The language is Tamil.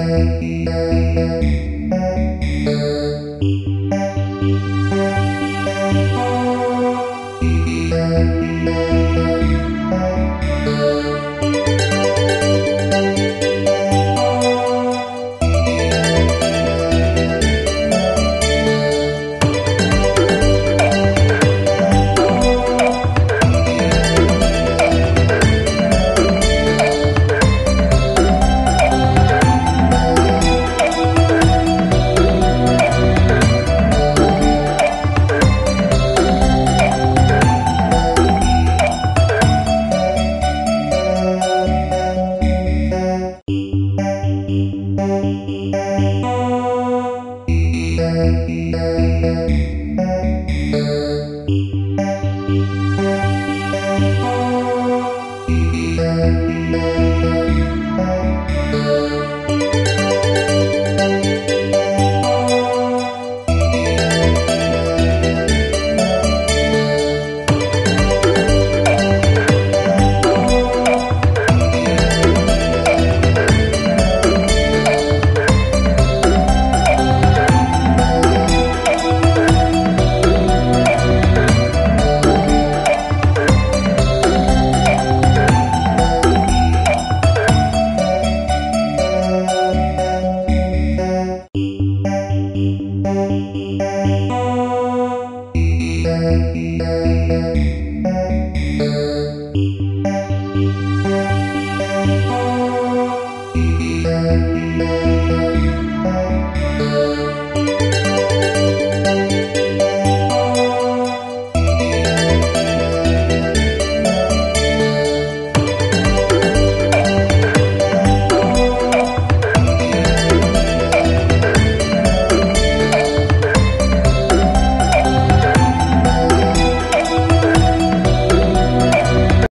Thank Thank you.